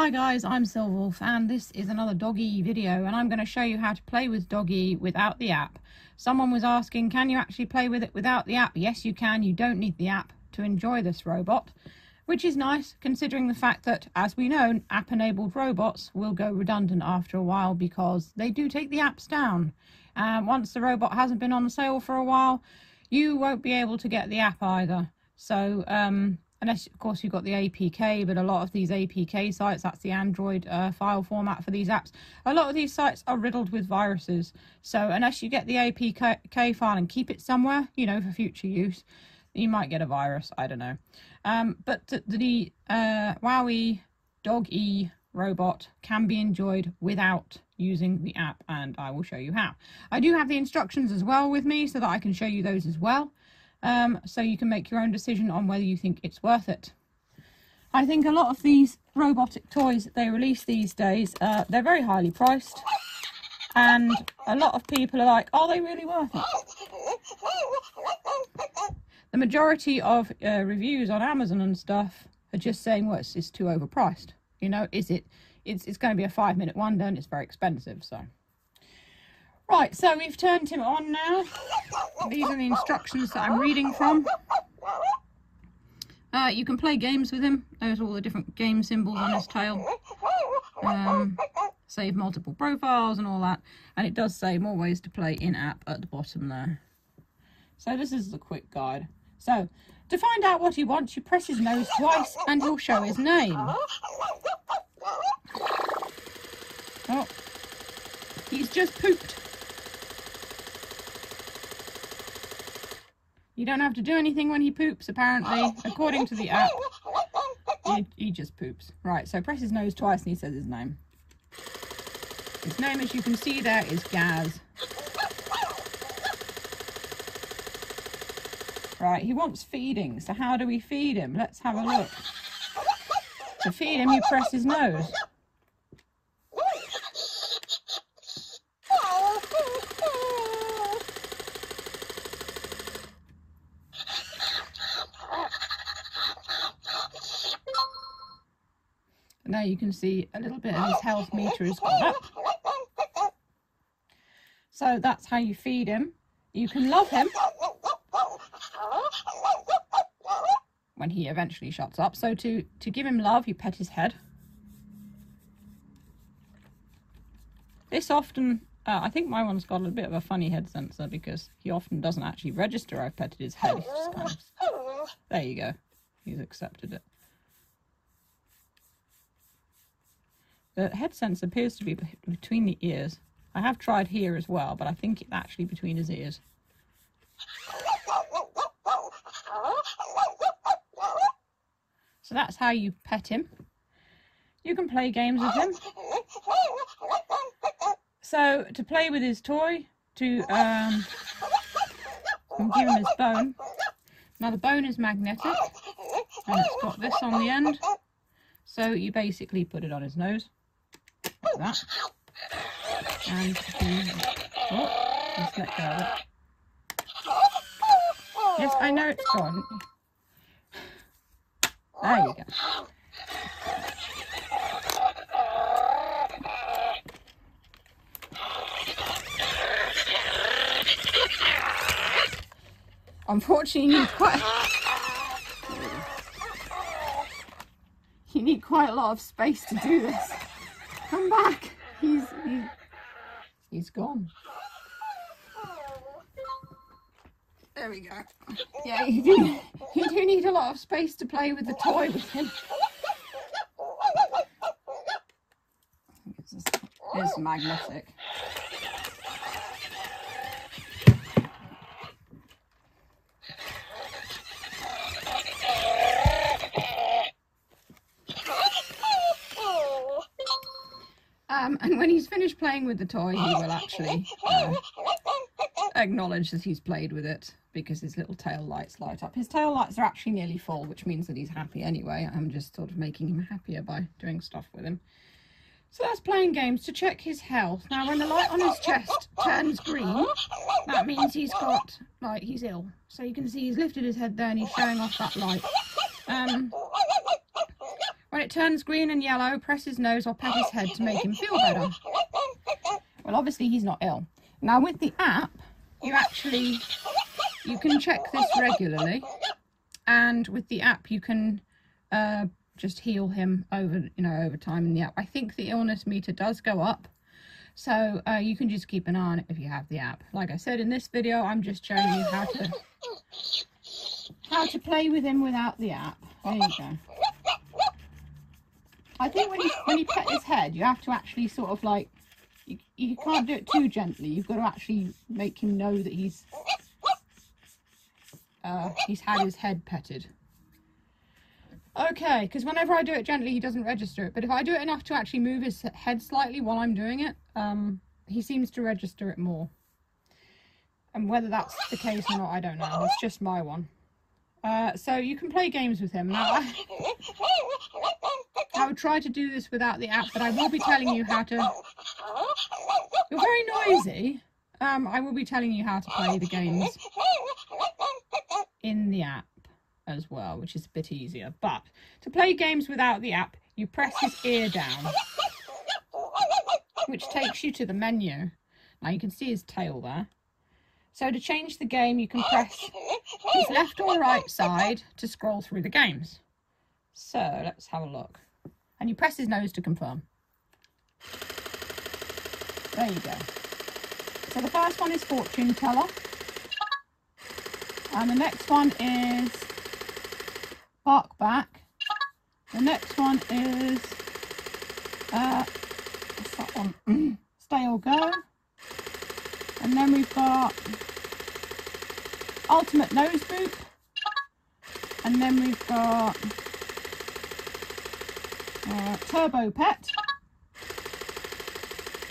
Hi guys, I'm Silvolf and this is another Dog-E video and I'm going to show you how to play with Dog-E without the app. Someone was asking, can you actually play with it without the app? Yes, you can. You don't need the app to enjoy this robot, which is nice considering the fact that, as we know, app-enabled robots will go redundant after a while because they do take the apps down. And once the robot hasn't been on sale for a while, you won't be able to get the app either. So, um, unless of course you've got the APK, but a lot of these APK sites, that's the Android uh, file format for these apps, a lot of these sites are riddled with viruses. So unless you get the APK file and keep it somewhere, you know, for future use, you might get a virus, I don't know. Um, but the, the uh, Wowie Dog E robot can be enjoyed without using the app and I will show you how. I do have the instructions as well with me so that I can show you those as well um, so you can make your own decision on whether you think it's worth it. I think a lot of these robotic toys that they release these days, uh, they're very highly priced and a lot of people are like, are they really worth it? The majority of uh, reviews on Amazon and stuff are just saying, well, it's, it's too overpriced. You know, is it? It's, it's going to be a five minute wonder and it's very expensive, so. Right, so we've turned him on now. These are the instructions that I'm reading from. Uh, you can play games with him. There's all the different game symbols on his tail. Um, save multiple profiles and all that. And it does say more ways to play in-app at the bottom there. So this is the quick guide. So, to find out what he wants, you press his nose twice and he'll show his name. Oh, he's just pooped. You don't have to do anything when he poops, apparently, according to the app. He, he just poops. Right, so press his nose twice and he says his name. His name, as you can see there, is Gaz. Right, he wants feeding, so how do we feed him? Let's have a look. To feed him, you press his nose. Now you can see a little bit of his health meter has gone up. So that's how you feed him. You can love him when he eventually shuts up. So to, to give him love, you pet his head. This often, uh, I think my one's got a bit of a funny head sensor because he often doesn't actually register I've petted his head. Kind of, there you go. He's accepted it. The head sense appears to be between the ears. I have tried here as well, but I think it's actually between his ears. So that's how you pet him. You can play games with him. So to play with his toy, to um, give him his bone. Now the bone is magnetic and it's got this on the end. So you basically put it on his nose that. And he, oh, let go of it. Yes, I know it's gone. There you go. Unfortunately, you need quite you need quite a lot of space to do this. Come back. He's he's, he's gone. There we go. Yeah, you do, you do need a lot of space to play with the toy with him. It's magnetic. Um, and when he's finished playing with the toy, he will actually uh, acknowledge that he's played with it because his little tail lights light up. His tail lights are actually nearly full, which means that he's happy anyway. I'm just sort of making him happier by doing stuff with him. So that's playing games to check his health. Now, when the light on his chest turns green, that means he's got, like, he's ill. So you can see he's lifted his head there and he's showing off that light. Um, When it turns green and yellow, press his nose or pat his head to make him feel better. Well, obviously he's not ill. Now with the app, you actually, you can check this regularly. And with the app, you can uh, just heal him over, you know, over time in the app. I think the illness meter does go up. So uh, you can just keep an eye on it if you have the app. Like I said in this video, I'm just showing you how to how to play with him without the app. There you go. I think when you when you pet his head, you have to actually sort of like you, you can't do it too gently. You've got to actually make him know that he's uh, he's had his head petted. Okay, because whenever I do it gently, he doesn't register it. But if I do it enough to actually move his head slightly while I'm doing it, um, he seems to register it more. And whether that's the case or not, I don't know. It's just my one. Uh, so you can play games with him. Now, I, I would try to do this without the app, but I will be telling you how to... You're very noisy. Um, I will be telling you how to play the games in the app as well, which is a bit easier. But to play games without the app, you press his ear down, which takes you to the menu. Now you can see his tail there. So to change the game, you can press his left or right side to scroll through the games. So let's have a look. And you press his nose to confirm. There you go. So the first one is fortune teller. And the next one is bark back. The next one is uh what's that one? Stay or go. And then we've got ultimate nose boop. And then we've got uh, turbo pet.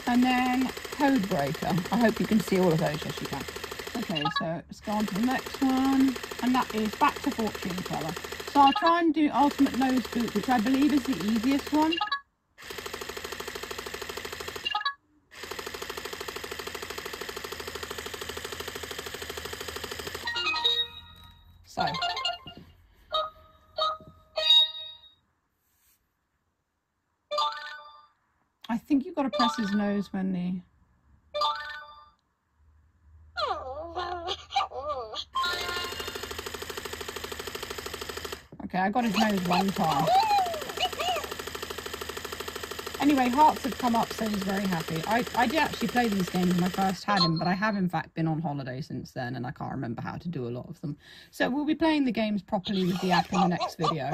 And then code breaker. I hope you can see all of those. Yes, you can. Okay, so let's go on to the next one. And that is back to fortune teller. So I'll try and do ultimate nose boop, which I believe is the easiest one. So. I his nose when the... Okay, I got his nose one time. Anyway, hearts have come up, so he's very happy. I, I did actually play these games when I first had him, but I have in fact been on holiday since then, and I can't remember how to do a lot of them. So we'll be playing the games properly with the app in the next video.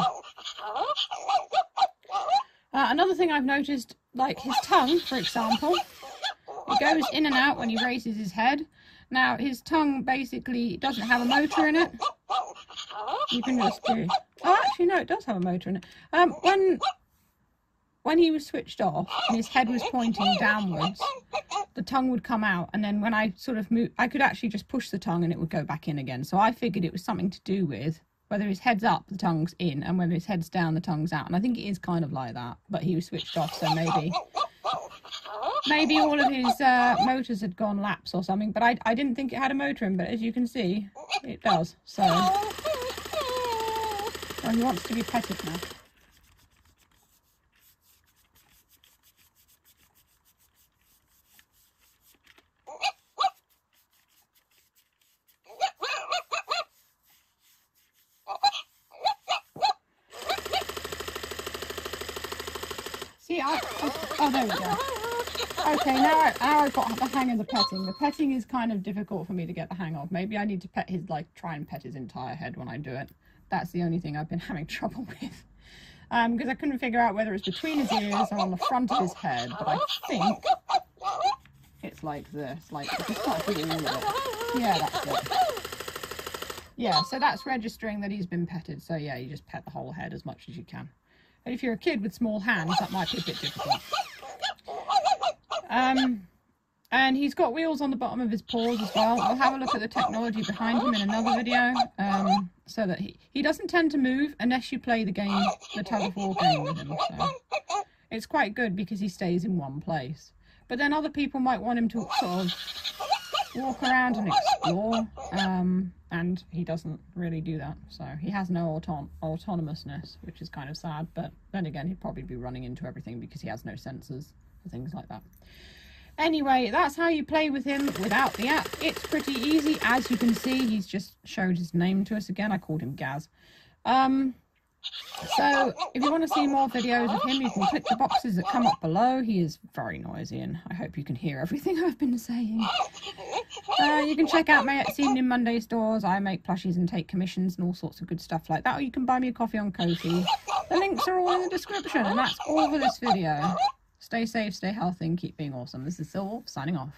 Uh, another thing I've noticed, like his tongue, for example, it goes in and out when he raises his head. Now, his tongue basically doesn't have a motor in it. You can just do... Oh, actually, no, it does have a motor in it. Um, when when he was switched off and his head was pointing downwards, the tongue would come out. And then when I sort of moved, I could actually just push the tongue and it would go back in again. So I figured it was something to do with whether his head's up, the tongue's in, and whether his head's down, the tongue's out. And I think it is kind of like that, but he was switched off, so maybe maybe all of his uh, motors had gone lapse or something. But I, I didn't think it had a motor in, but as you can see, it does. So, so he wants to be petted now. See, I, I, oh, there we go. Okay, now, now I've got the hang of the petting. The petting is kind of difficult for me to get the hang of. Maybe I need to pet his, like, try and pet his entire head when I do it. That's the only thing I've been having trouble with. Um, because I couldn't figure out whether it's between his ears or on the front of his head. But I think it's like this. Like. Yeah, that's it. Yeah, so that's registering that he's been petted. So yeah, you just pet the whole head as much as you can. But if you're a kid with small hands, that might be a bit difficult. Um, and he's got wheels on the bottom of his paws as well. We'll have a look at the technology behind him in another video, um, so that he, he doesn't tend to move unless you play the game, the tug of war game with him. So it's quite good because he stays in one place. But then other people might want him to sort of walk around and explore. Um, and he doesn't really do that. So he has no auton- autonomousness, which is kind of sad. But then again, he'd probably be running into everything because he has no sensors or things like that. Anyway, that's how you play with him without the app. It's pretty easy. As you can see, he's just showed his name to us again. I called him Gaz. Um, so if you want to see more videos of him, you can click the boxes that come up below. He is very noisy and I hope you can hear everything I've been saying. Uh, you can check out my Etsy and Numonday stores. I make plushies and take commissions and all sorts of good stuff like that. Or you can buy me a coffee on Ko-fi. The links are all in the description and that's all for this video. Stay safe, stay healthy and keep being awesome. This is Silvolf signing off.